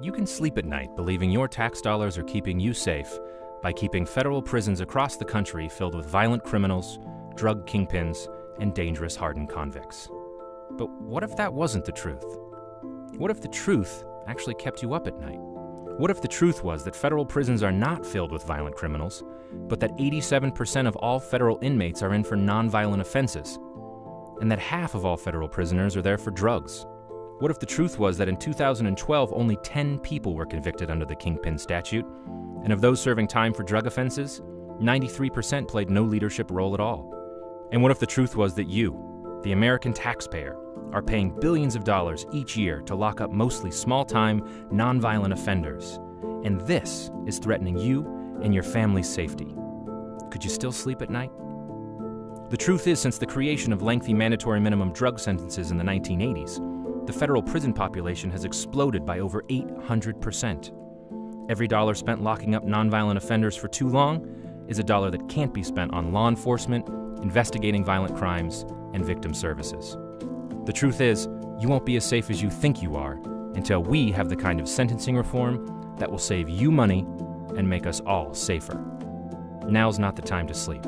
You can sleep at night believing your tax dollars are keeping you safe by keeping federal prisons across the country filled with violent criminals, drug kingpins, and dangerous hardened convicts. But what if that wasn't the truth? What if the truth actually kept you up at night? What if the truth was that federal prisons are not filled with violent criminals, but that 87% of all federal inmates are in for nonviolent offenses, and that half of all federal prisoners are there for drugs? What if the truth was that in 2012 only 10 people were convicted under the Kingpin statute, and of those serving time for drug offenses, 93% played no leadership role at all? And what if the truth was that you, the American taxpayer, are paying billions of dollars each year to lock up mostly small time, nonviolent offenders, and this is threatening you and your family's safety? Could you still sleep at night? The truth is, since the creation of lengthy mandatory minimum drug sentences in the 1980s, the federal prison population has exploded by over 800%. Every dollar spent locking up nonviolent offenders for too long is a dollar that can't be spent on law enforcement, investigating violent crimes, and victim services. The truth is, you won't be as safe as you think you are until we have the kind of sentencing reform that will save you money and make us all safer. Now's not the time to sleep.